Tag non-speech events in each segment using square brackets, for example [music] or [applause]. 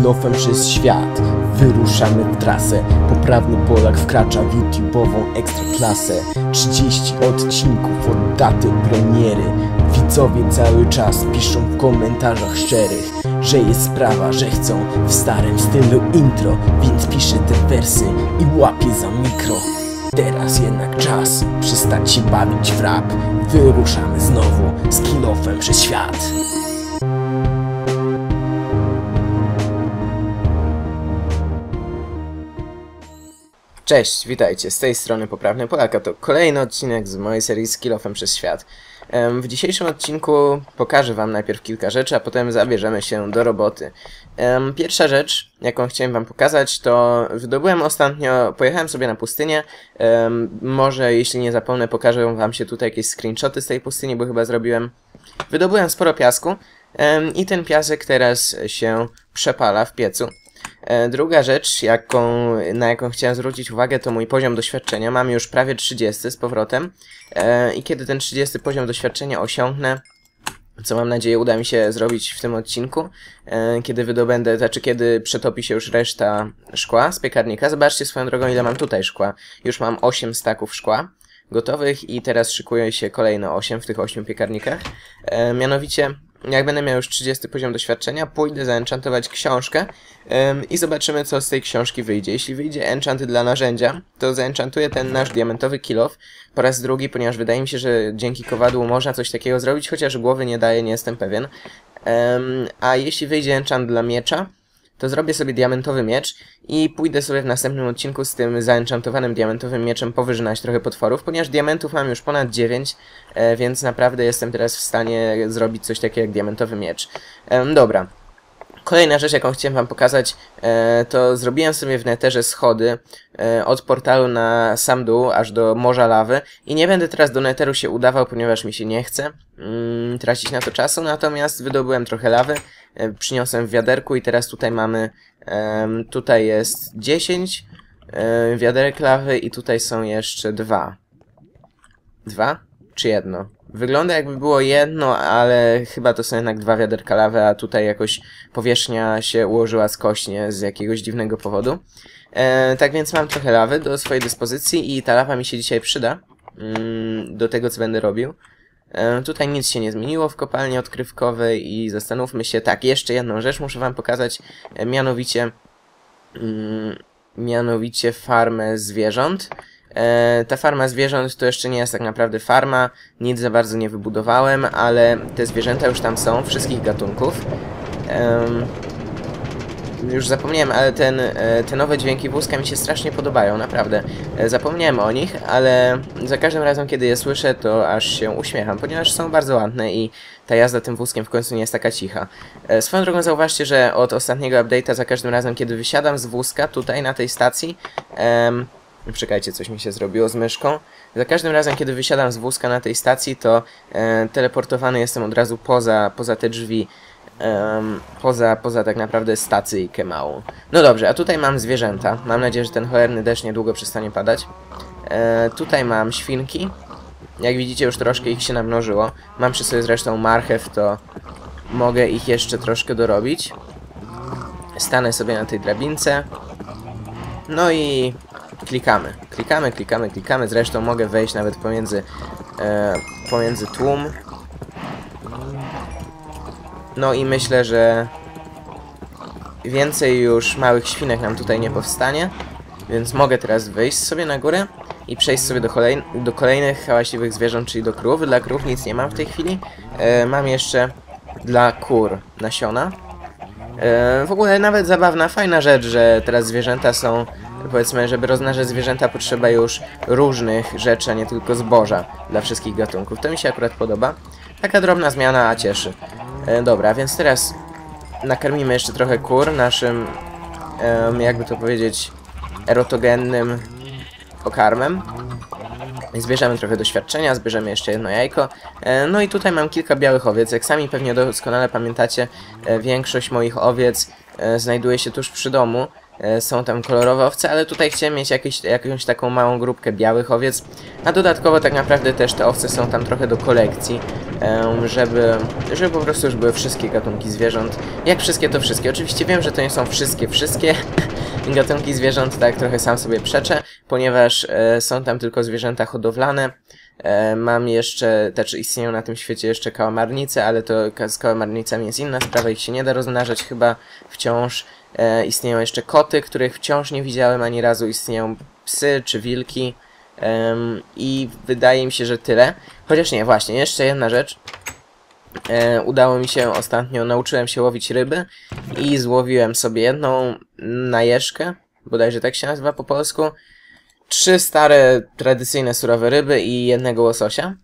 kilofem przez świat. Wyruszamy w trasę. Poprawny Polak wkracza w YouTube'ową ekstraklasę. 30 odcinków od daty premiery. Widzowie cały czas piszą w komentarzach szczerych Że jest sprawa, że chcą w starym stylu intro Więc piszę te wersy i łapię za mikro. Teraz jednak czas przestać się bawić w rap. Wyruszamy znowu z kilofem przez świat Cześć, witajcie, z tej strony Poprawny Polaka. To kolejny odcinek z mojej serii z Kilofem przez świat. W dzisiejszym odcinku pokażę wam najpierw kilka rzeczy, a potem zabierzemy się do roboty. Pierwsza rzecz, jaką chciałem wam pokazać, to wydobyłem ostatnio, pojechałem sobie na pustynię. Może, jeśli nie zapomnę, pokażę wam się tutaj jakieś screenshoty z tej pustyni, bo chyba zrobiłem. Wydobyłem sporo piasku i ten piasek teraz się przepala w piecu. E, Druga rzecz, jaką, na jaką chciałem zwrócić uwagę, to mój poziom doświadczenia. Mam już prawie 30 z powrotem. E, I kiedy ten 30 poziom doświadczenia osiągnę, co mam nadzieję uda mi się zrobić w tym odcinku, e, kiedy wydobędę, znaczy kiedy przetopi się już reszta szkła z piekarnika. Zobaczcie swoją drogą, ile mam tutaj szkła. Już mam 8 staków szkła gotowych i teraz szykuje się kolejne 8 w tych 8 piekarnikach. Mianowicie, jak będę miał już 30 poziom doświadczenia, pójdę zaenchantować książkę em, i zobaczymy, co z tej książki wyjdzie. Jeśli wyjdzie enchanty dla narzędzia, to zaenchantuję ten nasz diamentowy kilof po raz drugi, ponieważ wydaje mi się, że dzięki kowadłu można coś takiego zrobić, chociaż głowy nie daje, nie jestem pewien. Em, a jeśli wyjdzie enchant dla miecza, to zrobię sobie diamentowy miecz i pójdę sobie w następnym odcinku z tym zaenchantowanym diamentowym mieczem powyżynać trochę potworów, ponieważ diamentów mam już ponad 9, e, więc naprawdę jestem teraz w stanie zrobić coś takiego jak diamentowy miecz. Em, dobra. Kolejna rzecz, jaką chciałem wam pokazać, e, to zrobiłem sobie w neterze schody e, od portalu na sam dół, aż do morza lawy i nie będę teraz do neteru się udawał, ponieważ mi się nie chce mm, tracić na to czasu, natomiast wydobyłem trochę lawy, e, przyniosłem w wiaderku i teraz tutaj mamy, tutaj jest 10 e, wiaderek lawy i tutaj są jeszcze dwa. Dwa? Czy jedno? Wygląda jakby było jedno, ale chyba to są jednak dwa wiaderka lawy, a tutaj jakoś powierzchnia się ułożyła skośnie z jakiegoś dziwnego powodu. E, tak więc mam trochę lawy do swojej dyspozycji i ta lawa mi się dzisiaj przyda mm, do tego, co będę robił. E, tutaj nic się nie zmieniło w kopalni odkrywkowej i zastanówmy się, tak, jeszcze jedną rzecz muszę wam pokazać, e, mianowicie mm, mianowicie farmę zwierząt. E, ta farma zwierząt to jeszcze nie jest tak naprawdę farma, nic za bardzo nie wybudowałem, ale te zwierzęta już tam są, wszystkich gatunków. Em, już zapomniałem, ale ten, e, te nowe dźwięki wózka mi się strasznie podobają, naprawdę. E, Zapomniałem o nich, ale za każdym razem, kiedy je słyszę, to aż się uśmiecham, ponieważ są bardzo ładne i ta jazda tym wózkiem w końcu nie jest taka cicha. E, Swoją drogą zauważcie, że od ostatniego update'a za każdym razem, kiedy wysiadam z wózka tutaj na tej stacji, em, Czekajcie, coś mi się zrobiło z myszką. Za każdym razem, kiedy wysiadam z wózka na tej stacji, to e, teleportowany jestem od razu poza, poza te drzwi. Em, poza, poza tak naprawdę stacyjkę małą. No dobrze, a tutaj mam zwierzęta. Mam nadzieję, że ten cholerny deszcz niedługo przestanie padać. E, tutaj mam świnki. Jak widzicie, już troszkę ich się namnożyło. Mam przy sobie zresztą marchew, to mogę ich jeszcze troszkę dorobić. Stanę sobie na tej drabince. No i klikamy. Klikamy, klikamy, klikamy. Zresztą mogę wejść nawet pomiędzy, e, pomiędzy tłum. No i myślę, że więcej już małych świnek nam tutaj nie powstanie. Więc mogę teraz wyjść sobie na górę i przejść sobie do, kolej do kolejnych hałaśliwych zwierząt, czyli do krów. Dla krów nic nie mam w tej chwili. E, mam jeszcze dla kur nasiona. E, w ogóle nawet zabawna, fajna rzecz, że teraz zwierzęta są, powiedzmy, żeby rozmnażać zwierzęta potrzeba już różnych rzeczy, a nie tylko zboża dla wszystkich gatunków. To mi się akurat podoba. Taka drobna zmiana, a cieszy. E, dobra, więc teraz nakarmimy jeszcze trochę kur naszym, jakby to powiedzieć, erotogennym pokarmem. Zbierzemy trochę doświadczenia, zbierzemy jeszcze jedno jajko. E, No i tutaj mam kilka białych owiec. Jak sami pewnie doskonale pamiętacie, e, większość moich owiec e, znajduje się tuż przy domu. E, są tam kolorowe owce, ale tutaj chciałem mieć jakieś, jakąś taką małą grupkę białych owiec, a dodatkowo tak naprawdę też te owce są tam trochę do kolekcji, em, żeby, żeby po prostu już były wszystkie gatunki zwierząt. Jak wszystkie to wszystkie. Oczywiście wiem, że to nie są wszystkie, wszystkie [laughs] gatunki zwierząt, tak trochę sam sobie przeczę, ponieważ e, są tam tylko zwierzęta hodowlane, E, mam jeszcze, też istnieją na tym świecie jeszcze kałamarnice, ale to z kałamarnicami jest inna sprawa, ich się nie da rozmnażać chyba wciąż. E, istnieją jeszcze koty, których wciąż nie widziałem ani razu, istnieją psy czy wilki i wydaje mi się, że tyle. Chociaż nie, właśnie, jeszcze jedna rzecz. E, udało mi się ostatnio, nauczyłem się łowić ryby i złowiłem sobie jedną najeżkę, bodajże tak się nazywa po polsku, trzy stare, tradycyjne surowe ryby i jednego łososia.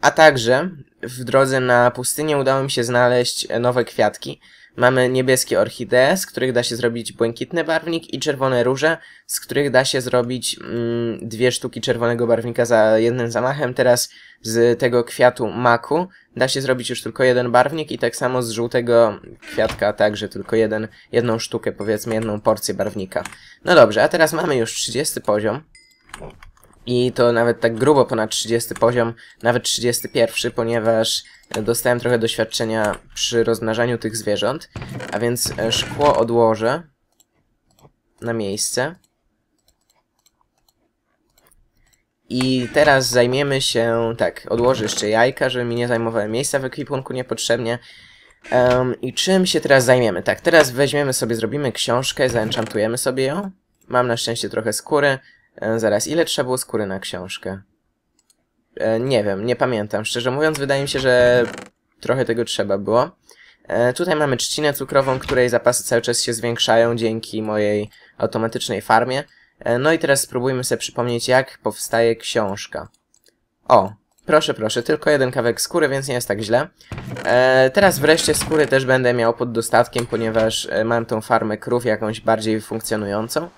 a także w drodze na pustynię udało mi się znaleźć nowe kwiatki. Mamy niebieskie orchidee, z których da się zrobić błękitny barwnik i czerwone róże, z których da się zrobić mm, dwie sztuki czerwonego barwnika za jednym zamachem. Teraz z tego kwiatu maku da się zrobić już tylko jeden barwnik i tak samo z żółtego kwiatka także tylko jeden, jedną sztukę, powiedzmy jedną porcję barwnika. No dobrze, a teraz mamy już 30 poziom. I to nawet tak grubo ponad 30 poziom, nawet 31, ponieważ dostałem trochę doświadczenia przy rozmnażaniu tych zwierząt. A więc e, szkło odłożę na miejsce. I teraz zajmiemy się, tak, odłożę jeszcze jajka, żeby mi nie zajmowały miejsca w ekwipunku niepotrzebnie. Um, I czym się teraz zajmiemy? Tak, teraz weźmiemy sobie, zrobimy książkę, zaenchantujemy sobie ją. Mam na szczęście trochę skóry. E, zaraz, ile trzeba było skóry na książkę? E, nie wiem, nie pamiętam. Szczerze mówiąc, wydaje mi się, że trochę tego trzeba było. E, tutaj mamy trzcinę cukrową, której zapasy cały czas się zwiększają dzięki mojej automatycznej farmie. E, no i teraz spróbujmy sobie przypomnieć, jak powstaje książka. O, proszę, proszę, tylko jeden kawałek skóry, więc nie jest tak źle. E, teraz wreszcie skóry też będę miał pod dostatkiem, ponieważ mam tą farmę krów jakąś bardziej funkcjonującą.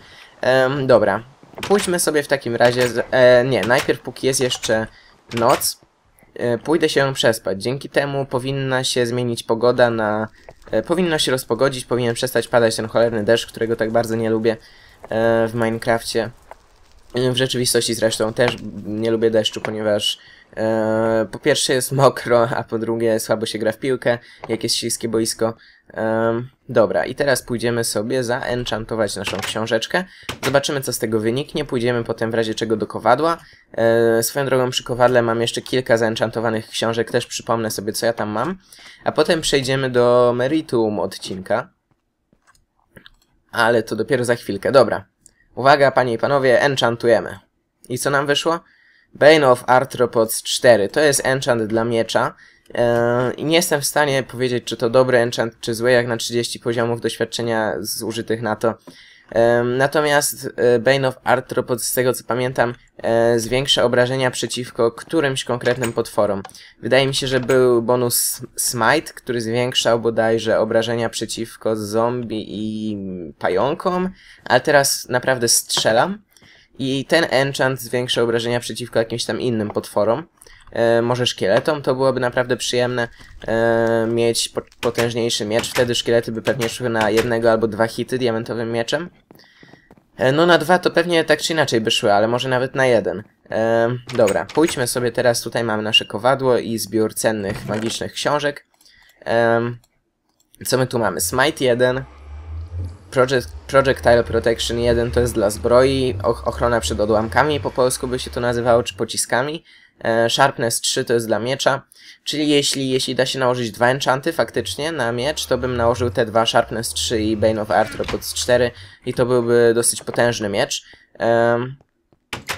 E, dobra, pójdźmy sobie w takim razie... Z, e, nie, najpierw póki jest jeszcze noc, e, pójdę się przespać. Dzięki temu powinna się zmienić pogoda na... E, powinno się rozpogodzić, powinien przestać padać ten cholerny deszcz, którego tak bardzo nie lubię. E, w Minecrafcie. W rzeczywistości zresztą też nie lubię deszczu, ponieważ e, po pierwsze jest mokro, a po drugie słabo się gra w piłkę, jak jest śliskie boisko. E, dobra, i teraz pójdziemy sobie zaenchantować naszą książeczkę. Zobaczymy, co z tego wyniknie. Pójdziemy potem w razie czego do kowadła. E, swoją drogą przy kowadle mam jeszcze kilka zaenchantowanych książek, też przypomnę sobie, co ja tam mam. A potem przejdziemy do meritum odcinka ale to dopiero za chwilkę. Dobra. Uwaga, panie i panowie, enchantujemy. I co nam wyszło? Bane of Arthropods 4. To jest enchant dla miecza. Eee, I nie jestem w stanie powiedzieć, czy to dobry enchant, czy zły, jak na 30 poziomów doświadczenia zużytych na to. Natomiast e, Bane of Arthropod, z tego co pamiętam, e, zwiększa obrażenia przeciwko którymś konkretnym potworom. Wydaje mi się, że był bonus Smite, który zwiększał bodajże obrażenia przeciwko zombie i pająkom, ale teraz naprawdę strzelam. I ten enchant zwiększa obrażenia przeciwko jakimś tam innym potworom e, może szkieletom, to byłoby naprawdę przyjemne e, mieć po, potężniejszy miecz. Wtedy szkielety by pewnie szły na jednego albo dwa hity diamentowym mieczem. E, no na dwa to pewnie tak czy inaczej by szły, ale może nawet na jeden. E, dobra, pójdźmy sobie teraz, tutaj mamy nasze kowadło i zbiór cennych, magicznych książek. E, co my tu mamy? Smite 1, Project, Projectile Protection 1 to jest dla zbroi, ochrona przed odłamkami po polsku by się to nazywało, czy pociskami. E, Sharpness 3 to jest dla miecza, czyli jeśli, jeśli da się nałożyć dwa enchanty faktycznie na miecz, to bym nałożył te dwa Sharpness 3 i Bane of Arthropods 4 i to byłby dosyć potężny miecz. Um,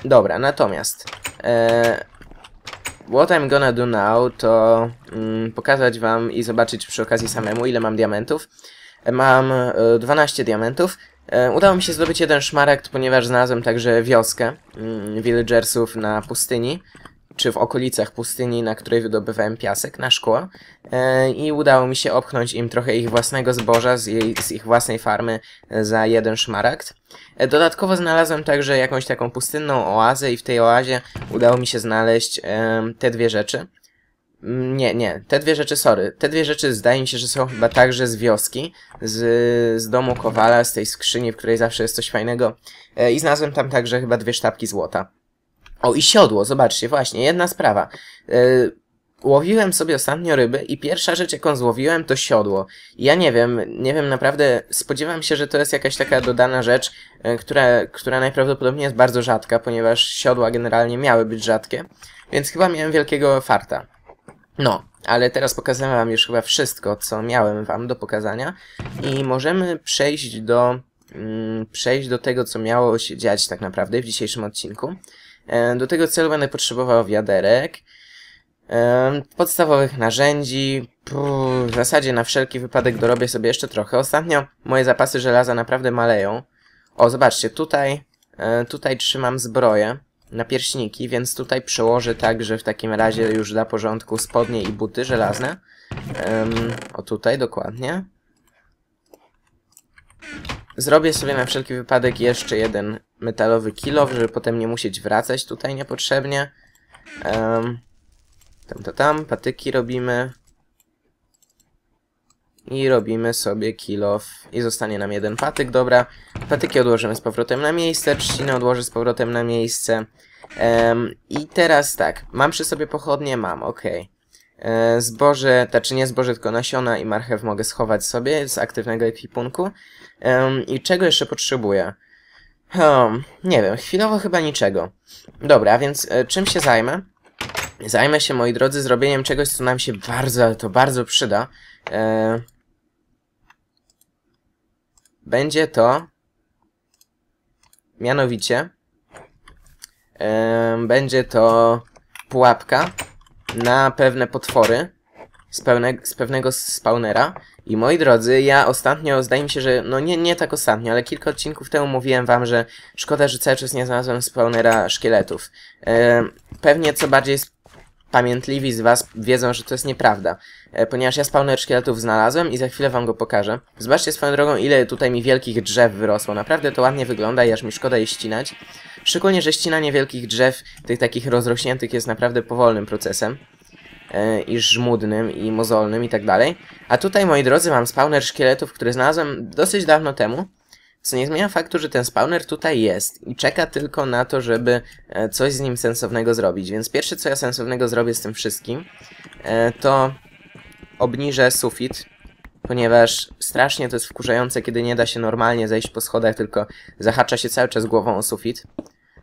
dobra, natomiast e, what I'm gonna do now to mm, pokazać wam i zobaczyć przy okazji samemu ile mam diamentów. Mam e, 12 diamentów. E, udało mi się zdobyć jeden szmaragd, ponieważ znalazłem także wioskę mm, villagersów na pustyni czy w okolicach pustyni, na której wydobywałem piasek na szkło e, i udało mi się opchnąć im trochę ich własnego zboża z, jej, z ich własnej farmy za jeden szmaragd. E, dodatkowo znalazłem także jakąś taką pustynną oazę i w tej oazie udało mi się znaleźć e, te dwie rzeczy. Nie, nie, te dwie rzeczy, sorry. Te dwie rzeczy zdaje mi się, że są chyba także z wioski, z, z domu Kowala, z tej skrzyni, w której zawsze jest coś fajnego. E, I znalazłem tam także chyba dwie sztabki złota. O, i siodło, zobaczcie, właśnie, jedna sprawa. E, łowiłem sobie ostatnio ryby i pierwsza rzecz, jaką złowiłem, to siodło. Ja nie wiem, nie wiem, naprawdę spodziewam się, że to jest jakaś taka dodana rzecz, e, która, która najprawdopodobniej jest bardzo rzadka, ponieważ siodła generalnie miały być rzadkie, więc chyba miałem wielkiego farta. No, ale teraz pokazałem wam już chyba wszystko, co miałem wam do pokazania i możemy przejść do, mm, przejść do tego, co miało się dziać tak naprawdę w dzisiejszym odcinku. E, Do tego celu będę potrzebował wiaderek, em, podstawowych narzędzi, Puh, w zasadzie na wszelki wypadek dorobię sobie jeszcze trochę. Ostatnio moje zapasy żelaza naprawdę maleją. O, zobaczcie, tutaj, e, tutaj trzymam zbroję na pierśniki, więc tutaj przełożę tak, że w takim razie już dla porządku spodnie i buty żelazne. Em, o tutaj, dokładnie. Zrobię sobie na wszelki wypadek jeszcze jeden metalowy kilow, żeby potem nie musieć wracać tutaj niepotrzebnie. Um, tam, to tam, patyki robimy. I robimy sobie kilof. I zostanie nam jeden patyk, dobra. Patyki odłożymy z powrotem na miejsce, trzcinę odłożę z powrotem na miejsce. Em, I teraz tak, mam przy sobie pochodnie? Mam, okej. E, Zboże, znaczy nie zboże, tylko nasiona i marchew mogę schować sobie z aktywnego ekwipunku. Em, I czego jeszcze potrzebuję? Hmm, nie wiem, chwilowo chyba niczego. Dobra, więc e, czym się zajmę? Zajmę się, moi drodzy, zrobieniem czegoś, co nam się bardzo, ale to bardzo przyda. E, będzie to mianowicie będzie to pułapka na pewne potwory z, pełne, z pewnego spawnera. I moi drodzy, ja ostatnio, zdaje mi się, że, no nie, nie tak ostatnio, ale kilka odcinków temu mówiłem wam, że szkoda, że cały czas nie znalazłem spawnera szkieletów. Pewnie co bardziej pamiętliwi z was wiedzą, że to jest nieprawda, e, ponieważ ja spawner szkieletów znalazłem i za chwilę wam go pokażę. Zobaczcie swoją drogą, ile tutaj mi wielkich drzew wyrosło. Naprawdę to ładnie wygląda i aż mi szkoda je ścinać. Szczególnie, że ścinanie wielkich drzew, tych takich rozrośniętych, jest naprawdę powolnym procesem. E, I żmudnym, i mozolnym, i tak dalej. A tutaj, moi drodzy, mam spawner szkieletów, który znalazłem dosyć dawno temu. Co nie zmienia faktu, że ten spawner tutaj jest i czeka tylko na to, żeby e, coś z nim sensownego zrobić. Więc pierwsze, co ja sensownego zrobię z tym wszystkim, e, to obniżę sufit, ponieważ strasznie to jest wkurzające, kiedy nie da się normalnie zejść po schodach, tylko zahacza się cały czas głową o sufit.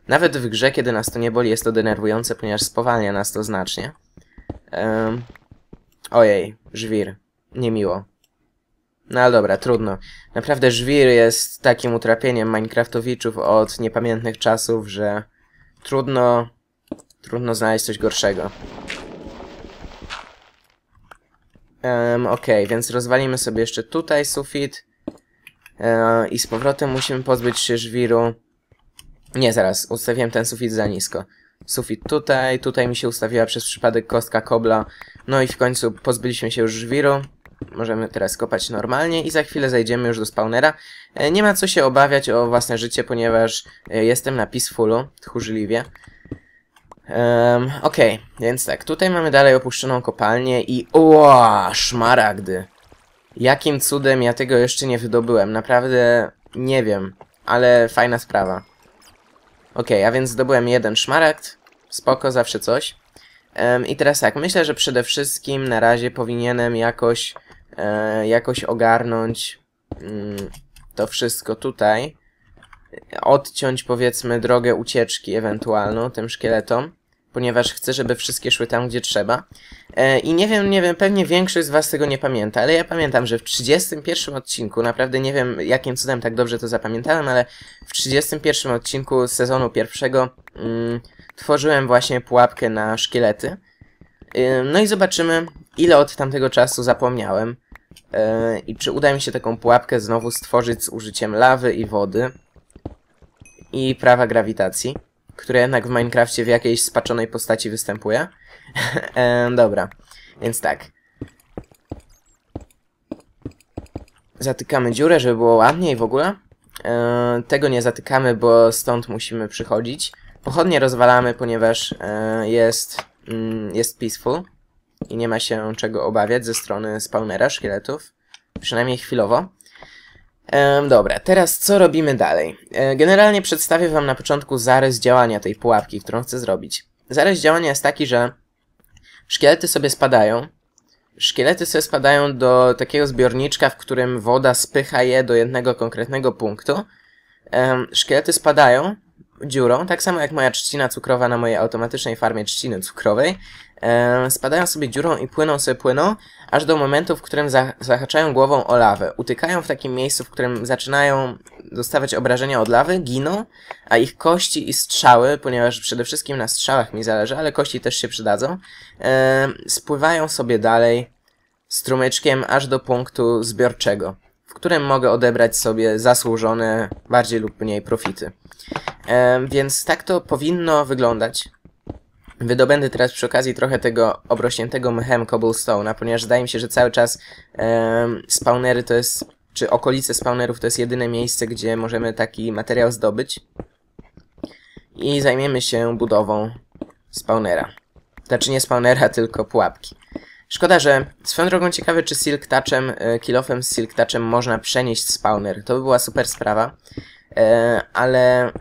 Nawet w grze, kiedy nas to nie boli, jest to denerwujące, ponieważ spowalnia nas to znacznie. Em, ojej, żwir. Niemiło. No ale dobra, trudno. Naprawdę żwir jest takim utrapieniem Minecraftowiczów od niepamiętnych czasów, że trudno, trudno znaleźć coś gorszego. Um, Okej, więc rozwalimy sobie jeszcze tutaj sufit. E, I z powrotem musimy pozbyć się żwiru. Nie, zaraz, ustawiłem ten sufit za nisko. Sufit tutaj, tutaj mi się ustawiła przez przypadek kostka kobla. No i w końcu pozbyliśmy się już żwiru. Możemy teraz kopać normalnie i za chwilę zejdziemy już do spawnera. E, Nie ma co się obawiać o własne życie, ponieważ e, jestem na peacefulu, tchórzliwie. Um, Okej, więc tak, tutaj mamy dalej opuszczoną kopalnię i... Ła, szmaragdy. Jakim cudem ja tego jeszcze nie wydobyłem? Naprawdę nie wiem, ale fajna sprawa. Okej, a więc zdobyłem jeden szmaragd. Spoko, zawsze coś. Em, I teraz tak, myślę, że przede wszystkim na razie powinienem jakoś, jakoś ogarnąć mm, to wszystko tutaj. Odciąć powiedzmy drogę ucieczki ewentualną tym szkieletom, ponieważ chcę, żeby wszystkie szły tam, gdzie trzeba. E, I nie wiem, nie wiem, pewnie większość z was tego nie pamięta, ale ja pamiętam, że w 31 odcinku, naprawdę nie wiem jakim cudem tak dobrze to zapamiętałem, ale w 31 odcinku sezonu pierwszego mm, tworzyłem właśnie pułapkę na szkielety. Ym, No i zobaczymy, ile od tamtego czasu zapomniałem. Yy, I czy uda mi się taką pułapkę znowu stworzyć z użyciem lawy i wody. I prawa grawitacji, które jednak w Minecrafcie w jakiejś spaczonej postaci występuje. [laughs] Em, dobra, więc tak. Zatykamy dziurę, żeby było ładniej w ogóle. E, tego nie zatykamy, bo stąd musimy przychodzić. Pochodnie rozwalamy, ponieważ e, jest, mm, jest peaceful. I nie ma się czego obawiać ze strony spawnera szkieletów. Przynajmniej chwilowo. Dobra, teraz co robimy dalej? E, generalnie przedstawię wam na początku zarys działania tej pułapki, którą chcę zrobić. Zarys działania jest taki, że szkielety sobie spadają. Szkielety sobie spadają do takiego zbiorniczka, w którym woda spycha je do jednego konkretnego punktu. Szkielety spadają dziurą, tak samo jak moja trzcina cukrowa na mojej automatycznej farmie trzciny cukrowej. Spadają sobie dziurą i płyną sobie płyną, aż do momentu, w którym za zahaczają głową o lawę. Utykają w takim miejscu, w którym zaczynają dostawać obrażenia od lawy, giną, a ich kości i strzały, ponieważ przede wszystkim na strzałach mi zależy, ale kości też się przydadzą, spływają sobie dalej strumyczkiem aż do punktu zbiorczego, w którym mogę odebrać sobie zasłużone bardziej lub mniej profity. Więc tak to powinno wyglądać. Wydobędę teraz przy okazji trochę tego obrośniętego mchem cobblestone'a, ponieważ zdaje mi się, że cały czas spawnery to jest, czy okolice spawnerów to jest jedyne miejsce, gdzie możemy taki materiał zdobyć. I zajmiemy się budową spawnera. Znaczy nie spawnera, [laughs] tylko pułapki. Szkoda, że swoją drogą ciekawe, czy Silk Touchem, e, kilofem z Silk Touchem można przenieść spawner. To by była super sprawa. E, ale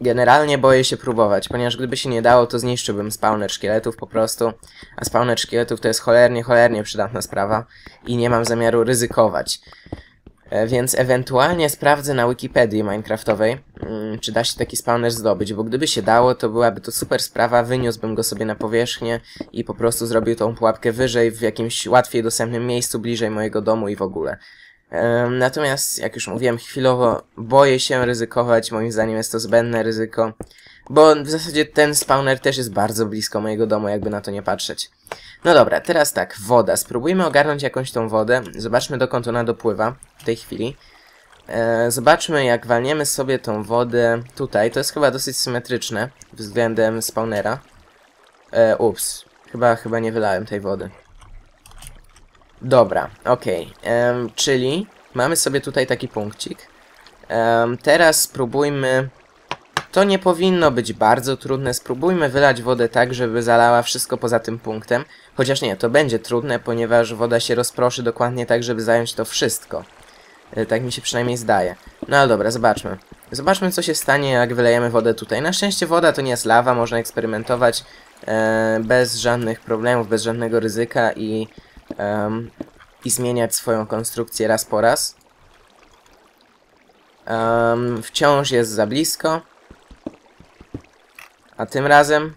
Generalnie boję się próbować, ponieważ gdyby się nie dało, to zniszczyłbym spawner szkieletów po prostu. A spawner szkieletów to jest cholernie, cholernie przydatna sprawa i nie mam zamiaru ryzykować. E, więc ewentualnie sprawdzę na Wikipedii Minecraftowej, mm, czy da się taki spawner zdobyć, bo gdyby się dało, to byłaby to super sprawa, wyniósłbym go sobie na powierzchnię i po prostu zrobił tą pułapkę wyżej, w jakimś łatwiej dostępnym miejscu, bliżej mojego domu i w ogóle. Natomiast, jak już mówiłem, chwilowo boję się ryzykować, moim zdaniem jest to zbędne ryzyko, bo w zasadzie ten spawner też jest bardzo blisko mojego domu, jakby na to nie patrzeć. No dobra, teraz tak, woda. Spróbujmy ogarnąć jakąś tą wodę, zobaczmy dokąd ona dopływa w tej chwili. Zobaczmy, jak walniemy sobie tą wodę tutaj, to jest chyba dosyć symetryczne względem spawnera. E, ups, chyba, chyba nie wylałem tej wody. Dobra, okej. Okay. czyli mamy sobie tutaj taki punkcik. Teraz spróbujmy... To nie powinno być bardzo trudne. Spróbujmy wylać wodę tak, żeby zalała wszystko poza tym punktem. Chociaż nie, to będzie trudne, ponieważ woda się rozproszy dokładnie tak, żeby zająć to wszystko. E, tak mi się przynajmniej zdaje. No ale dobra, zobaczmy. Zobaczmy, co się stanie, jak wylejemy wodę tutaj. Na szczęście woda to nie jest lawa, można eksperymentować e, bez żadnych problemów, bez żadnego ryzyka i um, i zmieniać swoją konstrukcję raz po raz. Um, wciąż jest za blisko. A tym razem...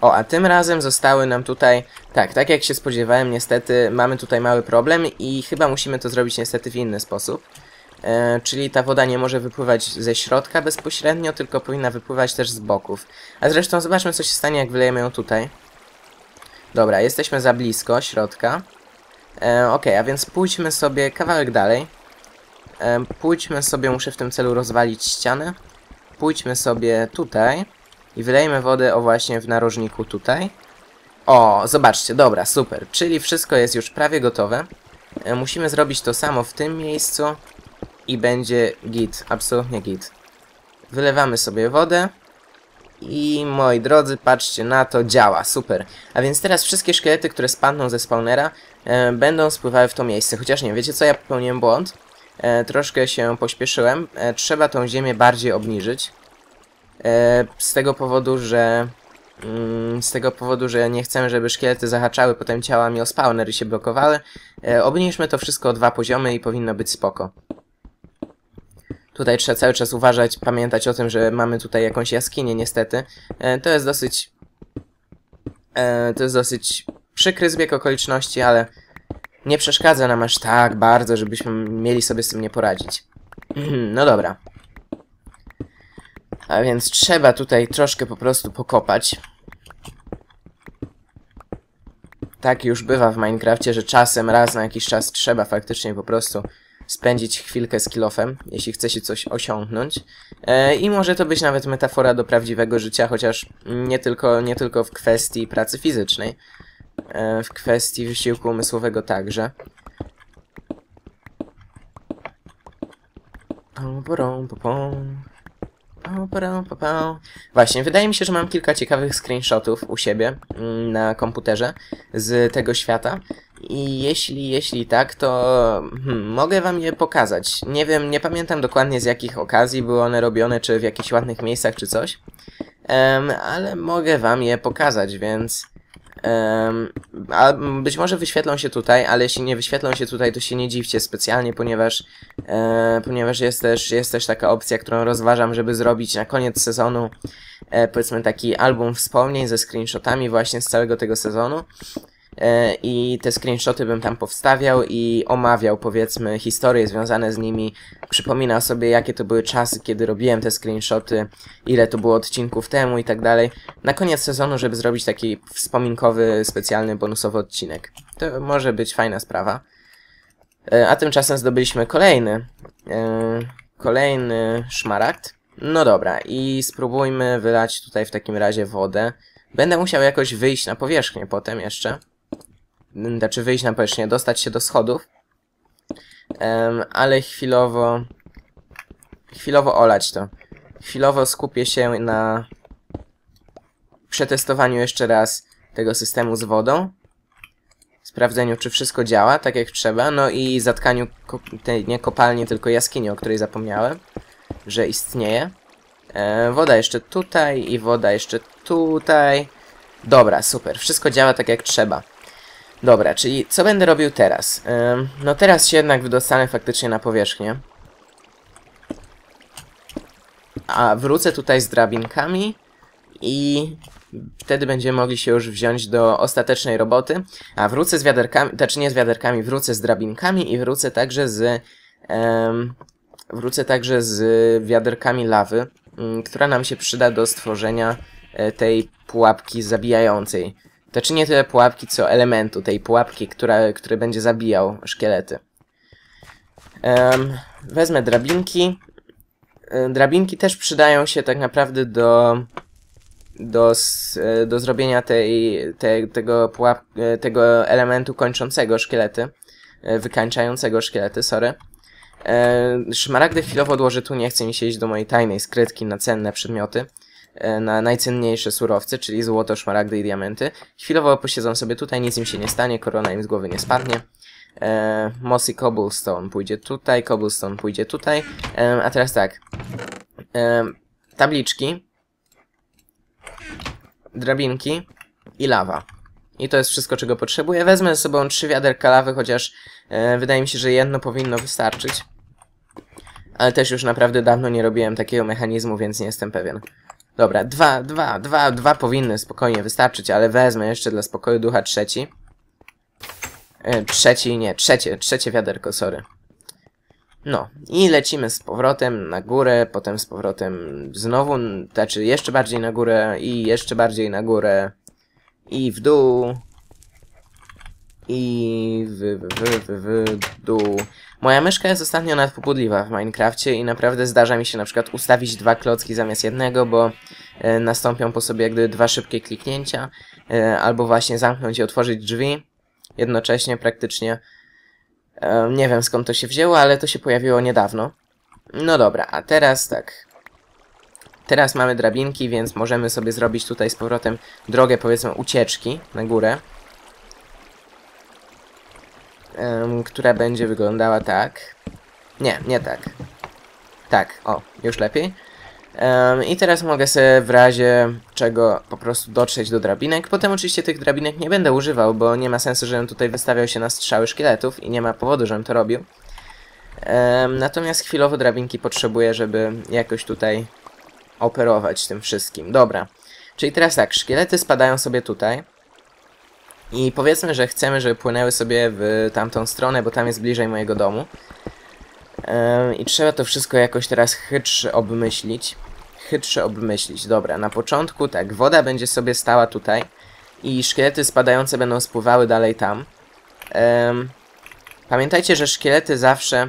O, a tym razem zostały nam tutaj... Tak, tak jak się spodziewałem, niestety mamy tutaj mały problem i chyba musimy to zrobić niestety w inny sposób. E, czyli ta woda nie może wypływać ze środka bezpośrednio, tylko powinna wypływać też z boków. A zresztą zobaczmy, co się stanie, jak wylejemy ją tutaj. Dobra, jesteśmy za blisko środka. E, ok, a więc pójdźmy sobie kawałek dalej. E, pójdźmy sobie, muszę w tym celu rozwalić ścianę. Pójdźmy sobie tutaj i wylejmy wodę o właśnie w narożniku tutaj. O, zobaczcie, dobra, super. Czyli wszystko jest już prawie gotowe. E, musimy zrobić to samo w tym miejscu i będzie git, absolutnie git. Wylewamy sobie wodę. I moi drodzy, patrzcie na to, działa, super. A więc teraz wszystkie szkielety, które spadną ze spawnera, e, będą spływały w to miejsce. Chociaż nie, wiecie co, ja popełniłem błąd. E, troszkę się pośpieszyłem. E, trzeba tą ziemię bardziej obniżyć. E, z tego powodu, że... Mm, z tego powodu, że nie chcemy, żeby szkielety zahaczały potem ciałami o spawner i się blokowały. E, obniżmy to wszystko o dwa poziomy i powinno być spoko. Tutaj trzeba cały czas uważać, pamiętać o tym, że mamy tutaj jakąś jaskinię niestety. E, to jest dosyć... E, to jest dosyć przykry zbieg okoliczności, ale nie przeszkadza nam aż tak bardzo, żebyśmy mieli sobie z tym nie poradzić. [clears throat] no dobra. A więc trzeba tutaj troszkę po prostu pokopać. Tak już bywa w Minecrafcie, że czasem, raz na jakiś czas trzeba faktycznie po prostu spędzić chwilkę z kilofem, jeśli chce się coś osiągnąć. E, I może to być nawet metafora do prawdziwego życia, chociaż nie tylko, nie tylko w kwestii pracy fizycznej. E, w kwestii wysiłku umysłowego także. Pa, pa, pa. Właśnie, wydaje mi się, że mam kilka ciekawych screenshotów u siebie mm, na komputerze z tego świata. I jeśli, jeśli tak, to hmm, mogę wam je pokazać. Nie wiem, nie pamiętam dokładnie z jakich okazji były one robione, czy w jakichś ładnych miejscach, czy coś. Em, ale mogę wam je pokazać, więc... a być może wyświetlą się tutaj, ale jeśli nie wyświetlą się tutaj, to się nie dziwcie specjalnie, ponieważ, e, ponieważ jest, też, jest też taka opcja, którą rozważam, żeby zrobić na koniec sezonu, e, powiedzmy taki album wspomnień ze screenshotami właśnie z całego tego sezonu. E, I te screenshoty bym tam powstawiał i omawiał, powiedzmy, historie związane z nimi. Przypominał sobie, jakie to były czasy, kiedy robiłem te screenshoty, ile to było odcinków temu i tak dalej. Na koniec sezonu, żeby zrobić taki wspominkowy, specjalny, bonusowy odcinek. To może być fajna sprawa. E, A tymczasem zdobyliśmy kolejny, e, kolejny szmaragd. No dobra, i spróbujmy wylać tutaj w takim razie wodę. Będę musiał jakoś wyjść na powierzchnię potem jeszcze znaczy wyjść na powierzchnię, dostać się do schodów. Ale chwilowo, chwilowo olać to. Chwilowo skupię się na przetestowaniu jeszcze raz tego systemu z wodą. Sprawdzeniu, czy wszystko działa tak jak trzeba. No i zatkaniu tej nie kopalni, tylko jaskini, o której zapomniałem, że istnieje. E, woda jeszcze tutaj i woda jeszcze tutaj. Dobra, super. Wszystko działa tak jak trzeba. Dobra, czyli co będę robił teraz? Ym, no teraz się jednak wydostanę faktycznie na powierzchnię. A wrócę tutaj z drabinkami i wtedy będziemy mogli się już wziąć do ostatecznej roboty. A wrócę z wiaderkami, znaczy nie z wiaderkami, wrócę z drabinkami i wrócę także z... Ym, wrócę także z wiaderkami lawy, ym, która nam się przyda do stworzenia y, tej pułapki zabijającej. To czy nie tyle pułapki, co elementu tej pułapki, która, który będzie zabijał szkielety. Um, wezmę drabinki. E, drabinki też przydają się tak naprawdę do, do, e, do zrobienia tej, tej, tego, pułap, e, tego elementu kończącego szkielety. Wykańczającego szkielety, sorry. Szmaragdy chwilowo odłożę tu, nie chcę mi się iść do mojej tajnej skrytki na cenne przedmioty. E, na najcenniejsze surowce, czyli złoto, szmaragdy i diamenty. Chwilowo posiedzą sobie tutaj, nic im się nie stanie, korona im z głowy nie spadnie. E, Mossy Cobblestone pójdzie tutaj, Cobblestone pójdzie tutaj. E, a teraz tak. E, tabliczki. Drabinki i lawa. I to jest wszystko, czego potrzebuję. Wezmę ze sobą trzy wiaderka lawy, chociaż e, wydaje mi się, że jedno powinno wystarczyć. Ale też już naprawdę dawno nie robiłem takiego mechanizmu, więc nie jestem pewien. Dobra, dwa, dwa, dwa, dwa powinny spokojnie wystarczyć, ale wezmę jeszcze dla spokoju ducha trzeci. E, trzeci, nie, trzecie, trzecie wiaderko, sorry. No, i lecimy z powrotem na górę, potem z powrotem znowu, znaczy jeszcze bardziej na górę i jeszcze bardziej na górę i w dół i w, w, w, w, w dół. Moja myszka jest ostatnio nadpobudliwa w Minecrafcie i naprawdę zdarza mi się na przykład ustawić dwa klocki zamiast jednego, bo e, nastąpią po sobie jak gdyby dwa szybkie kliknięcia, e, albo właśnie zamknąć i otworzyć drzwi jednocześnie praktycznie. E, nie wiem skąd to się wzięło, ale to się pojawiło niedawno. No dobra, a teraz tak. Teraz mamy drabinki, więc możemy sobie zrobić tutaj z powrotem drogę, powiedzmy, ucieczki na górę um, która będzie wyglądała tak. Nie, nie tak. Tak, o, już lepiej. Um, I teraz mogę sobie w razie czego po prostu dotrzeć do drabinek. Potem oczywiście tych drabinek nie będę używał, bo nie ma sensu, żebym tutaj wystawiał się na strzały szkieletów i nie ma powodu, żebym to robił. Um, natomiast chwilowo drabinki potrzebuję, żeby jakoś tutaj operować tym wszystkim. Dobra. Czyli teraz tak, szkielety spadają sobie tutaj. I powiedzmy, że chcemy, żeby płynęły sobie w tamtą stronę, bo tam jest bliżej mojego domu. I trzeba to wszystko jakoś teraz chytrze obmyślić. Chytrze obmyślić. Dobra, na początku tak, woda będzie sobie stała tutaj i szkielety spadające będą spływały dalej tam. pamiętajcie, że szkielety zawsze,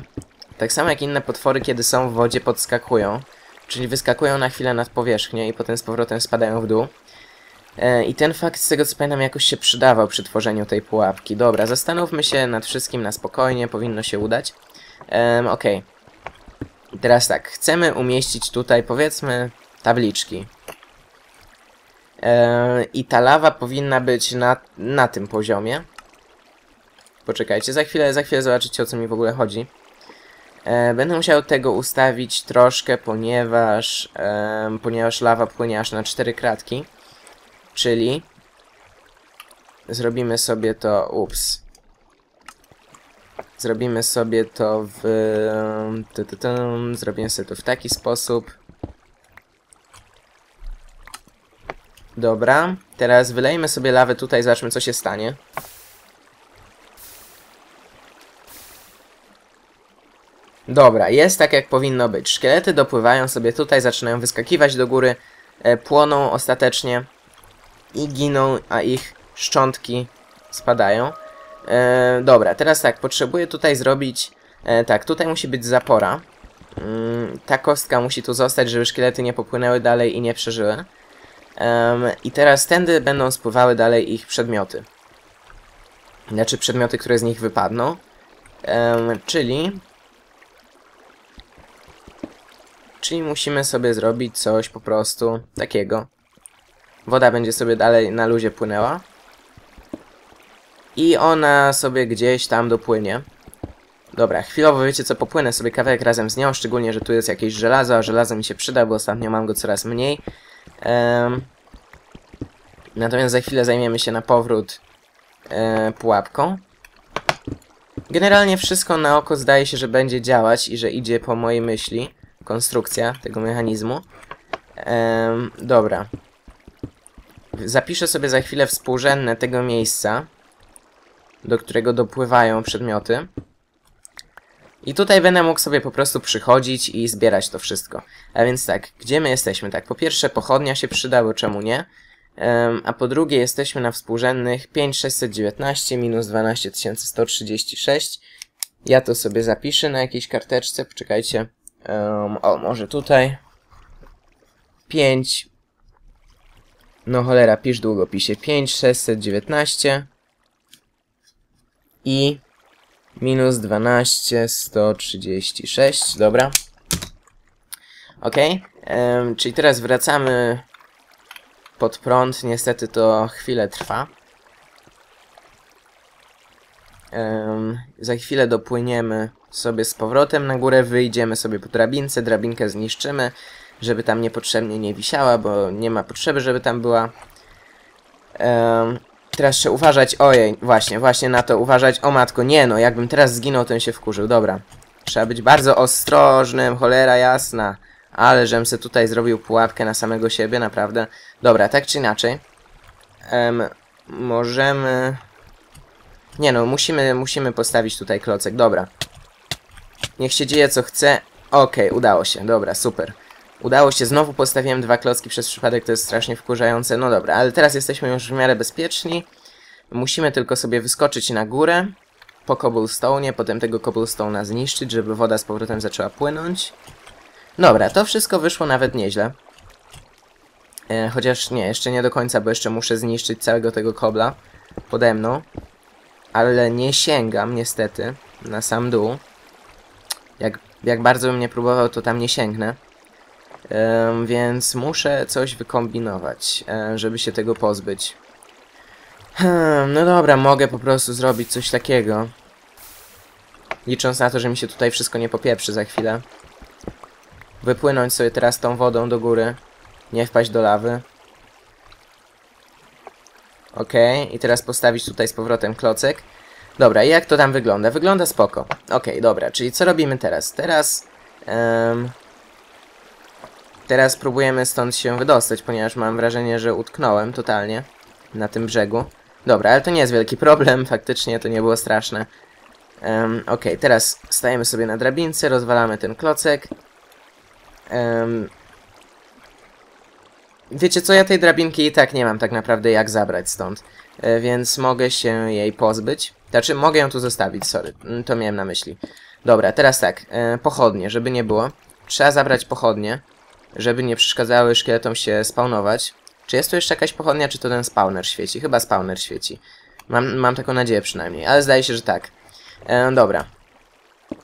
tak samo jak inne potwory, kiedy są w wodzie, podskakują. Czyli wyskakują na chwilę nad powierzchnię i potem z powrotem spadają w dół. E, I ten fakt, z tego co pamiętam, jakoś się przydawał przy tworzeniu tej pułapki. Dobra, zastanówmy się nad wszystkim na spokojnie, powinno się udać. Um. I teraz tak, chcemy umieścić tutaj, powiedzmy, tabliczki. E, I ta lawa powinna być na, na tym poziomie. Poczekajcie, za chwilę, za chwilę zobaczycie o co mi w ogóle chodzi. E, będę musiał tego ustawić troszkę, ponieważ, e, ponieważ lawa płynie aż na cztery kratki. Czyli zrobimy sobie to, ups. Zrobimy sobie to w... Zrobimy sobie to w taki sposób. Dobra, teraz wylejmy sobie lawę tutaj, zobaczmy co się stanie. Dobra, jest tak jak powinno być. Szkielety dopływają sobie tutaj, zaczynają wyskakiwać do góry, e, płoną ostatecznie i giną, a ich szczątki spadają. E, dobra, teraz tak, potrzebuję tutaj zrobić... E, tak, tutaj musi być zapora. Mm, ta kostka musi tu zostać, żeby szkielety nie popłynęły dalej i nie przeżyły. I teraz tędy będą spływały dalej ich przedmioty. Znaczy przedmioty, które z nich wypadną. czyli... Czyli musimy sobie zrobić coś po prostu takiego. Woda będzie sobie dalej na luzie płynęła. I ona sobie gdzieś tam dopłynie. Dobra, chwilowo wiecie co, popłynę sobie kawałek razem z nią, szczególnie, że tu jest jakieś żelazo, a żelazo mi się przyda, bo ostatnio mam go coraz mniej. Um, natomiast za chwilę zajmiemy się na powrót e, pułapką. Generalnie wszystko na oko zdaje się, że będzie działać i że idzie po mojej myśli konstrukcja tego mechanizmu. Um, dobra. Zapiszę sobie za chwilę współrzędne tego miejsca, do którego dopływają przedmioty. I tutaj będę mógł sobie po prostu przychodzić i zbierać to wszystko. A więc tak, gdzie my jesteśmy? Tak, po pierwsze pochodnia się przyda, bo czemu nie? Um, a po drugie jesteśmy na współrzędnych 5619 minus 12136. Ja to sobie zapiszę na jakiejś karteczce, poczekajcie. Um, o, może tutaj. 5. No cholera, pisz długopisie. 5619 i minus 12, 136, dobra. Ok, um, czyli teraz wracamy pod prąd, niestety to chwilę trwa. Um, za chwilę dopłyniemy sobie z powrotem na górę, wyjdziemy sobie po drabince, drabinkę zniszczymy, żeby tam niepotrzebnie nie wisiała, bo nie ma potrzeby, żeby tam była. Um, Teraz trzeba uważać, ojej, właśnie, właśnie na to uważać. O matko, nie no, jakbym teraz zginął, to się wkurzył. Dobra. Trzeba być bardzo ostrożnym, cholera jasna. Ale żem se tutaj zrobił pułapkę na samego siebie, naprawdę. Dobra, tak czy inaczej. Um, możemy... Nie no, musimy, musimy postawić tutaj klocek, dobra. Niech się dzieje co chce. Okej, okay, udało się, dobra, super. Udało się, znowu postawiłem dwa klocki przez przypadek, to jest strasznie wkurzające. No dobra, ale teraz jesteśmy już w miarę bezpieczni. Musimy tylko sobie wyskoczyć na górę po cobblestone'ie, potem tego cobblestone'a zniszczyć, żeby woda z powrotem zaczęła płynąć. Dobra, to wszystko wyszło nawet nieźle. E, chociaż nie, jeszcze nie do końca, bo jeszcze muszę zniszczyć całego tego kobla pode mną. Ale nie sięgam, niestety, na sam dół. Jak, jak bardzo bym nie próbował, to tam nie sięgnę więc muszę coś wykombinować, żeby się tego pozbyć. Hmm, no dobra, mogę po prostu zrobić coś takiego. Licząc na to, że mi się tutaj wszystko nie popieprzy za chwilę. Wypłynąć sobie teraz tą wodą do góry. Nie wpaść do lawy. Ok, i teraz postawić tutaj z powrotem klocek. Dobra, jak to tam wygląda? Wygląda spoko. Ok, dobra, czyli co robimy teraz? Teraz... Um, Teraz próbujemy stąd się wydostać, ponieważ mam wrażenie, że utknąłem totalnie na tym brzegu. Dobra, ale to nie jest wielki problem, [laughs] faktycznie to nie było straszne. Um, ok, teraz stajemy sobie na drabince, rozwalamy ten klocek. Um, wiecie co, ja tej drabinki i tak nie mam tak naprawdę jak zabrać stąd. E, więc mogę się jej pozbyć. Znaczy, mogę ją tu zostawić, sorry, mm, to miałem na myśli. Dobra, teraz tak, e, pochodnie, żeby nie było. Trzeba zabrać pochodnie żeby nie przeszkadzały szkieletom się spawnować. Czy jest tu jeszcze jakaś pochodnia, czy to ten spawner świeci? Chyba spawner świeci. Mam, mam taką nadzieję przynajmniej, ale zdaje się, że tak. E, dobra.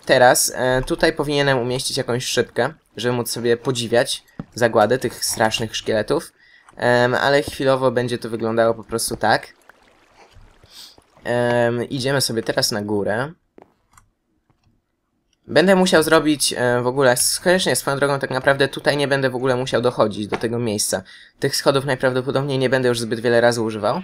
teraz e, tutaj powinienem umieścić jakąś szybkę, żeby móc sobie podziwiać zagładę tych strasznych szkieletów. Em, ale chwilowo będzie to wyglądało po prostu tak. Em, idziemy sobie teraz na górę. Będę musiał zrobić e, w ogóle, koniecznie swoją drogą tak naprawdę tutaj nie będę w ogóle musiał dochodzić do tego miejsca. Tych schodów najprawdopodobniej nie będę już zbyt wiele razy używał,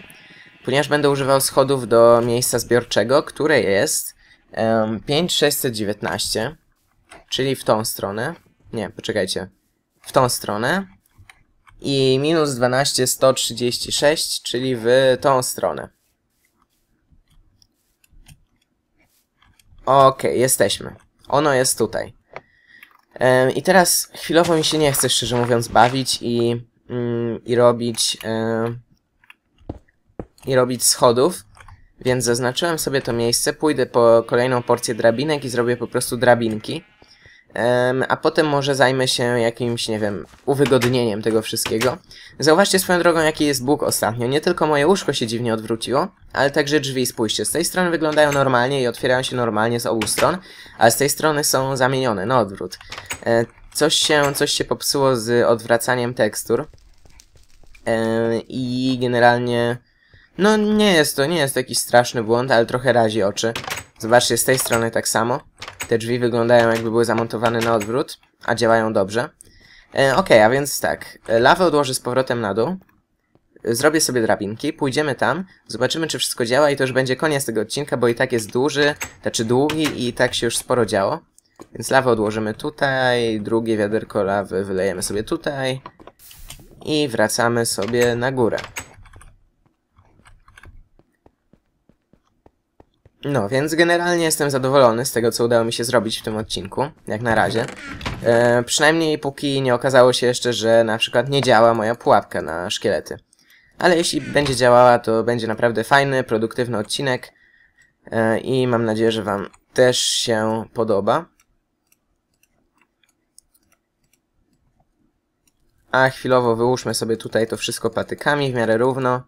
ponieważ będę używał schodów do miejsca zbiorczego, które jest em, 5619, czyli w tą stronę. Nie, poczekajcie. W tą stronę. I minus 12136, czyli w tą stronę. Okej, jesteśmy. Ono jest tutaj. I teraz chwilowo mi się nie chce, szczerze mówiąc, bawić i, mm, i robić i robić schodów, więc zaznaczyłem sobie to miejsce, pójdę po kolejną porcję drabinek i zrobię po prostu drabinki. A potem może zajmę się jakimś, nie wiem, uwygodnieniem tego wszystkiego. Zauważcie swoją drogą, jaki jest Bóg ostatnio. Nie tylko moje łóżko się dziwnie odwróciło, ale także drzwi, spójrzcie. Z tej strony wyglądają normalnie i otwierają się normalnie z obu stron, a z tej strony są zamienione, na odwrót. E, coś, się, coś się popsuło z odwracaniem tekstur. E, I generalnie... No nie jest to, nie jest to jakiś straszny błąd, ale trochę razi oczy. Zobaczcie, z tej strony tak samo. Te drzwi wyglądają jakby były zamontowane na odwrót, a działają dobrze. E, ok, a więc tak. E, Lawę odłożę z powrotem na dół. E, Zrobię sobie drabinki, pójdziemy tam, zobaczymy czy wszystko działa i to już będzie koniec tego odcinka, bo i tak jest duży, znaczy długi i tak się już sporo działo. Więc lawę odłożymy tutaj, drugie wiaderko lawy wylejemy sobie tutaj i wracamy sobie na górę. No, więc generalnie jestem zadowolony z tego, co udało mi się zrobić w tym odcinku, jak na razie. E, przynajmniej póki nie okazało się jeszcze, że na przykład nie działa moja pułapka na szkielety. Ale jeśli będzie działała, to będzie naprawdę fajny, produktywny odcinek e, i mam nadzieję, że wam też się podoba. A chwilowo wyłóżmy sobie tutaj to wszystko patykami w miarę równo.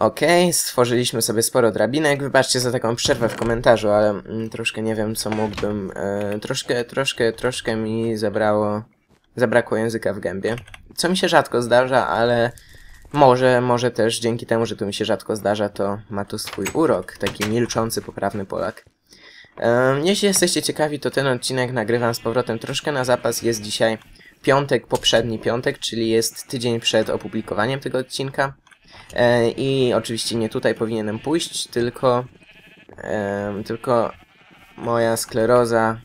Okej, stworzyliśmy sobie sporo drabinek. Wybaczcie za taką przerwę w komentarzu, ale mm, troszkę nie wiem, co mógłbym. E, troszkę, troszkę, troszkę mi zabrało. Zabrakło języka w gębie. Co mi się rzadko zdarza, ale może, może też dzięki temu, że to mi się rzadko zdarza, to ma to swój urok. Taki milczący, poprawny Polak. E, jeśli jesteście ciekawi, to ten odcinek nagrywam z powrotem troszkę na zapas. Jest dzisiaj piątek, poprzedni piątek, czyli jest tydzień przed opublikowaniem tego odcinka. E, I oczywiście nie tutaj powinienem pójść, tylko, e, tylko moja skleroza.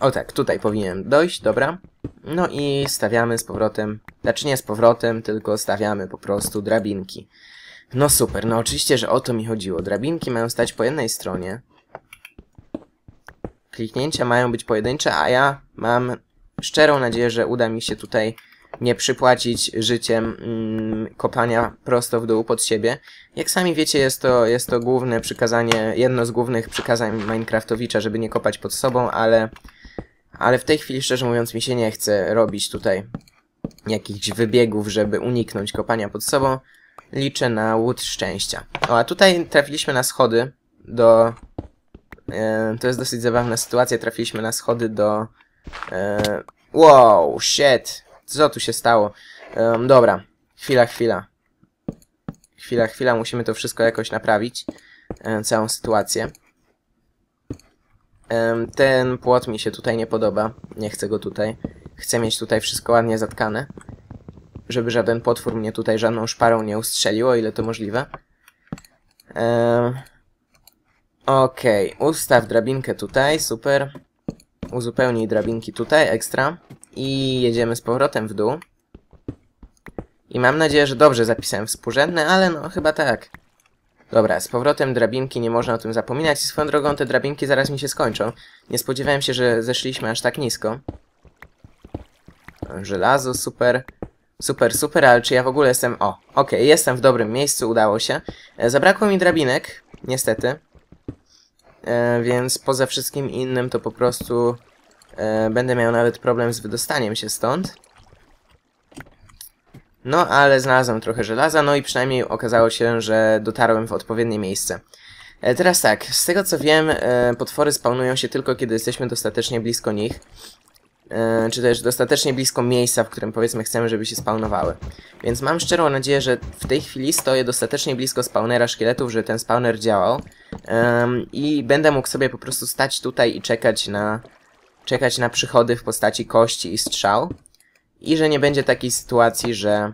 O tak, tutaj powinienem dojść, dobra. No i stawiamy z powrotem, znaczy nie z powrotem, tylko stawiamy po prostu drabinki. No super, no oczywiście, że o to mi chodziło. Drabinki mają stać po jednej stronie. Kliknięcia mają być pojedyncze, a ja mam szczerą nadzieję, że uda mi się tutaj nie przypłacić życiem mm, kopania prosto w dół pod siebie. Jak sami wiecie, jest to, jest to główne przykazanie, jedno z głównych przykazań Minecraftowicza, żeby nie kopać pod sobą, ale, ale w tej chwili, szczerze mówiąc, mi się nie chce robić tutaj jakichś wybiegów, żeby uniknąć kopania pod sobą. Liczę na łód szczęścia. O, a tutaj trafiliśmy na schody do... E, to jest dosyć zabawna sytuacja. Trafiliśmy na schody do... E, wow, shit. Co tu się stało? Um, dobra, chwila, chwila. Chwila, chwila, musimy to wszystko jakoś naprawić. Całą sytuację. Ten płot mi się tutaj nie podoba. Nie chcę go tutaj. Chcę mieć tutaj wszystko ładnie zatkane. Żeby żaden potwór mnie tutaj żadną szparą nie ustrzelił, o ile to możliwe. Okej, okay. ustaw drabinkę tutaj, super. Uzupełnij drabinki tutaj, ekstra i jedziemy z powrotem w dół. I mam nadzieję, że dobrze zapisałem współrzędne, ale no chyba tak. Dobra, z powrotem drabinki, nie można o tym zapominać. Swoją drogą te drabinki zaraz mi się skończą. Nie spodziewałem się, że zeszliśmy aż tak nisko. Żelazo, super. Super, super, ale czy ja w ogóle jestem... O, okej, okay, jestem w dobrym miejscu, udało się. E, zabrakło mi drabinek, niestety. E, więc poza wszystkim innym to po prostu E, będę miał nawet problem z wydostaniem się stąd. No, ale znalazłem trochę żelaza, no i przynajmniej okazało się, że dotarłem w odpowiednie miejsce. E, teraz tak, z tego co wiem, potwory spawnują się tylko kiedy jesteśmy dostatecznie blisko nich. E, czy też dostatecznie blisko miejsca, w którym powiedzmy chcemy, żeby się spawnowały. Więc mam szczerą nadzieję, że w tej chwili stoję dostatecznie blisko spawnera szkieletów, że ten spawner działał. I będę mógł sobie po prostu stać tutaj i czekać na, czekać na przychody w postaci kości i strzał. I że nie będzie takiej sytuacji, że...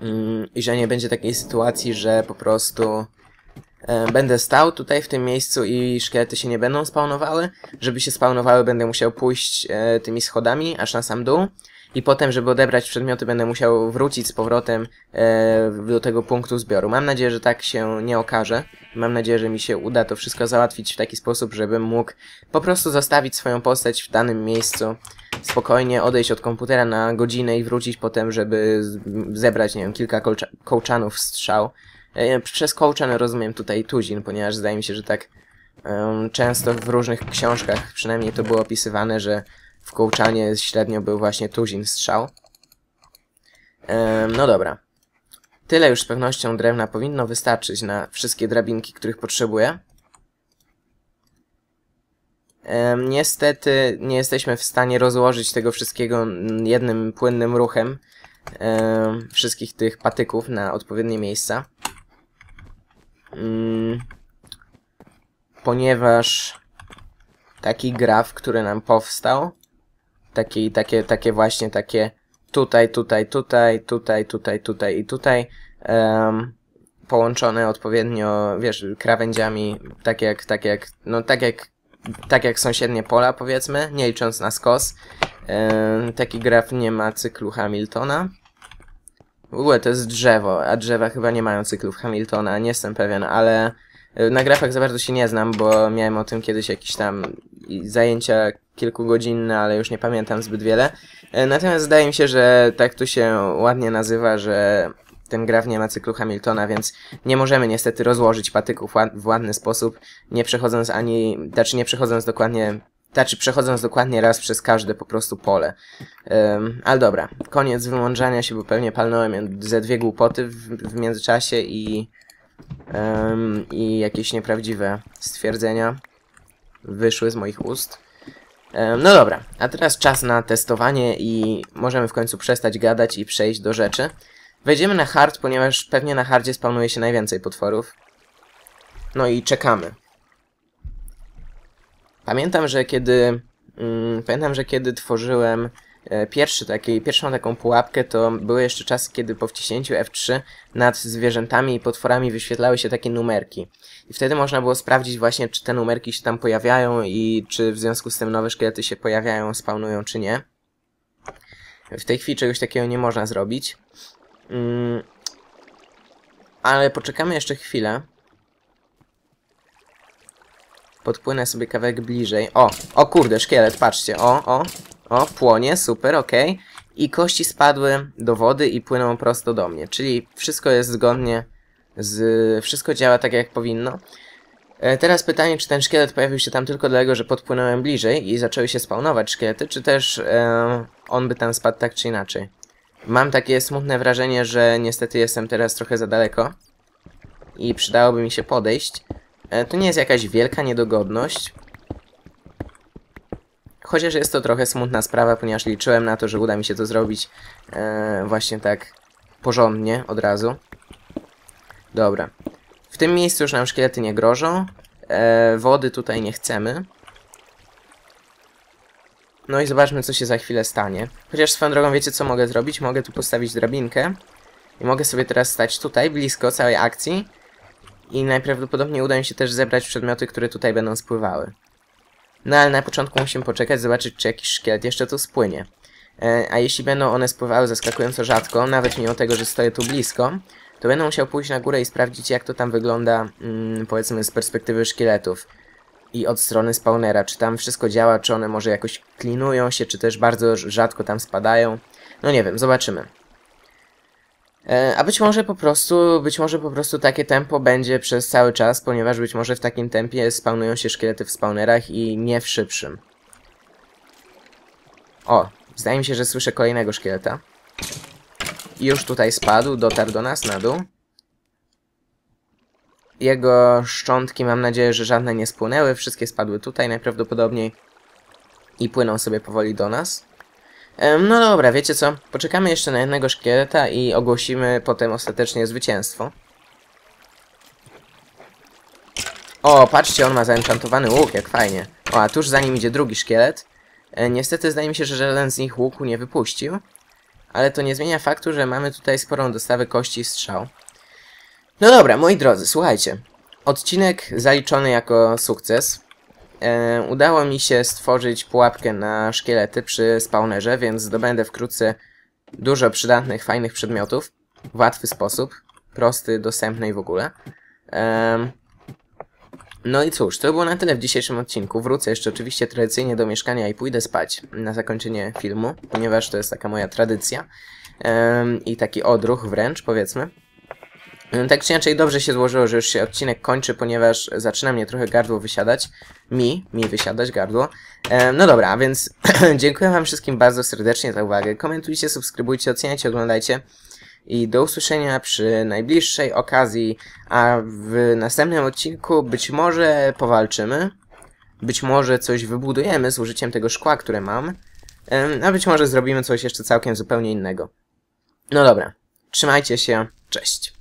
Mm, I że nie będzie takiej sytuacji, że po prostu będę stał tutaj w tym miejscu i szkielety się nie będą spawnowały. Żeby się spawnowały będę musiał pójść e, tymi schodami aż na sam dół. I potem, żeby odebrać przedmioty, będę musiał wrócić z powrotem e, do tego punktu zbioru. Mam nadzieję, że tak się nie okaże. Mam nadzieję, że mi się uda to wszystko załatwić w taki sposób, żebym mógł po prostu zostawić swoją postać w danym miejscu. Spokojnie odejść od komputera na godzinę i wrócić potem, żeby zebrać, nie wiem, kilka kołczanów strzał. Przez Kołczan rozumiem tutaj tuzin, ponieważ zdaje mi się, że tak um, często w różnych książkach przynajmniej to było opisywane, że w Kołczanie średnio był właśnie tuzin strzał. Um, no dobra. Tyle już z pewnością drewna powinno wystarczyć na wszystkie drabinki, których potrzebuję. Um, niestety nie jesteśmy w stanie rozłożyć tego wszystkiego jednym płynnym ruchem. Um, wszystkich tych patyków na odpowiednie miejsca. Mm, ponieważ taki graf, który nam powstał, taki, takie, takie właśnie takie tutaj, tutaj, tutaj, tutaj, tutaj, tutaj i tutaj, um, połączone odpowiednio, wiesz, krawędziami, tak jak, tak jak, no tak jak, tak jak sąsiednie pola, powiedzmy, nie licząc na skos. Um, taki graf nie ma cyklu Hamiltona. W ogóle to jest drzewo, a drzewa chyba nie mają cyklów Hamiltona, nie jestem pewien, ale e, na grafach za bardzo się nie znam, bo miałem o tym kiedyś jakieś tam zajęcia kilkugodzinne, ale już nie pamiętam zbyt wiele. E, natomiast zdaje mi się, że tak tu się ładnie nazywa, że ten graf nie ma cyklu Hamiltona, więc nie możemy niestety rozłożyć patyków w ładny sposób, nie przechodząc ani, znaczy nie przechodząc dokładnie znaczy przechodząc dokładnie raz przez każde po prostu pole. Um, ale dobra, koniec wymądrzania się, bo pewnie palnąłem ze dwie głupoty w, w międzyczasie i, um, i jakieś nieprawdziwe stwierdzenia wyszły z moich ust. Um, no dobra, a teraz czas na testowanie i możemy w końcu przestać gadać i przejść do rzeczy. Wejdziemy na hard, ponieważ pewnie na hardzie spawnuje się najwięcej potworów. No i czekamy. Pamiętam, że kiedy mm, pamiętam, że kiedy tworzyłem e, pierwszy taki, pierwszą taką pułapkę, to były jeszcze czasy, kiedy po wciśnięciu F3 nad zwierzętami i potworami wyświetlały się takie numerki. I wtedy można było sprawdzić właśnie, czy te numerki się tam pojawiają i czy w związku z tym nowe szkielety się pojawiają, spawnują, czy nie. W tej chwili czegoś takiego nie można zrobić. Mm, ale poczekamy jeszcze chwilę. Podpłynę sobie kawałek bliżej. O, o kurde, szkielet, patrzcie. O, o, o, płonie, super, ok. I kości spadły do wody i płyną prosto do mnie. Czyli wszystko jest zgodnie z... Wszystko działa tak, jak powinno. E, teraz pytanie, czy ten szkielet pojawił się tam tylko dlatego, że podpłynąłem bliżej i zaczęły się spawnować szkielety, czy też e, on by tam spadł tak czy inaczej. Mam takie smutne wrażenie, że niestety jestem teraz trochę za daleko i przydałoby mi się podejść. E, to nie jest jakaś wielka niedogodność. Chociaż jest to trochę smutna sprawa, ponieważ liczyłem na to, że uda mi się to zrobić e, właśnie tak porządnie od razu. Dobra. W tym miejscu już nam szkielety nie grożą. E, wody tutaj nie chcemy. No i zobaczmy, co się za chwilę stanie. Chociaż swoją drogą, wiecie co mogę zrobić? Mogę tu postawić drabinkę. I mogę sobie teraz stać tutaj, blisko całej akcji. I najprawdopodobniej uda mi się też zebrać przedmioty, które tutaj będą spływały. No ale na początku musimy poczekać, zobaczyć czy jakiś szkielet jeszcze tu spłynie. E, a jeśli będą one spływały zaskakująco rzadko, nawet mimo tego, że stoję tu blisko, to będę musiał pójść na górę i sprawdzić jak to tam wygląda, mm, powiedzmy z perspektywy szkieletów. I od strony spawnera, czy tam wszystko działa, czy one może jakoś klinują się, czy też bardzo rzadko tam spadają. No nie wiem, zobaczymy. E, a być może po prostu, być może po prostu takie tempo będzie przez cały czas, ponieważ być może w takim tempie spawnują się szkielety w spawnerach i nie w szybszym. O, zdaje mi się, że słyszę kolejnego szkieleta. już tutaj spadł, dotarł do nas na dół. Jego szczątki mam nadzieję, że żadne nie spłynęły, wszystkie spadły tutaj najprawdopodobniej i płyną sobie powoli do nas. No dobra, wiecie co? Poczekamy jeszcze na jednego szkieleta i ogłosimy potem ostatecznie zwycięstwo. O, patrzcie, on ma zaenchantowany łuk, jak fajnie. O, a tuż za nim idzie drugi szkielet. E, niestety zdaje mi się, że żaden z nich łuku nie wypuścił. Ale to nie zmienia faktu, że mamy tutaj sporą dostawę kości i strzał. No dobra, moi drodzy, słuchajcie. Odcinek zaliczony jako sukces. E, udało mi się stworzyć pułapkę na szkielety przy spawnerze, więc zdobędę wkrótce dużo przydatnych, fajnych przedmiotów. W łatwy sposób. Prosty, dostępny i w ogóle. Em, no i cóż, to było na tyle w dzisiejszym odcinku. Wrócę jeszcze oczywiście tradycyjnie do mieszkania i pójdę spać na zakończenie filmu, ponieważ to jest taka moja tradycja em, i taki odruch wręcz, powiedzmy. Em, Tak czy inaczej dobrze się złożyło, że już się odcinek kończy, ponieważ zaczyna mnie trochę gardło wysiadać. Mi, mi wysiadać gardło. Em, No dobra, więc [clears throat] dziękuję wam wszystkim bardzo serdecznie za uwagę. Komentujcie, subskrybujcie, oceniajcie, oglądajcie. I do usłyszenia przy najbliższej okazji, a w następnym odcinku być może powalczymy, być może coś wybudujemy z użyciem tego szkła, które mam, em, a być może zrobimy coś jeszcze całkiem zupełnie innego. No dobra, trzymajcie się, cześć.